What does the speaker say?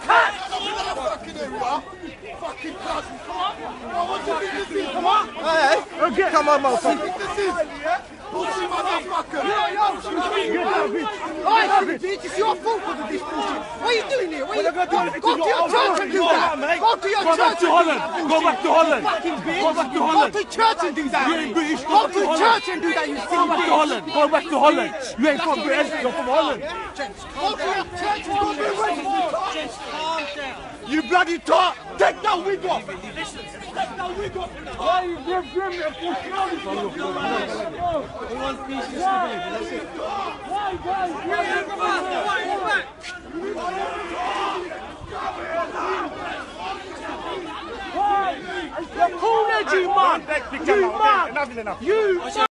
Fucking area. Fucking cunt. I want to be this is. Come on. Hey, Okay. come on, motherfucker. This is. Pussy motherfucker. It's your fault for. What are you doing here? What are you, Well, I'm gonna do go, to your church and do that. Go to your church Go back to Holland. Go back to Holland. Go to church and do that. You ain't British. Go to church and do that, you Go back to. Holland. Go back to Holland. You ain't from Britain. You're from Holland. Go to your church and do that. You bloody tart. Take that wig off. Take that wig off. Why you give them a You're cool, you man. You man. You